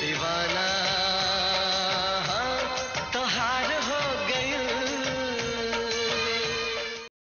divana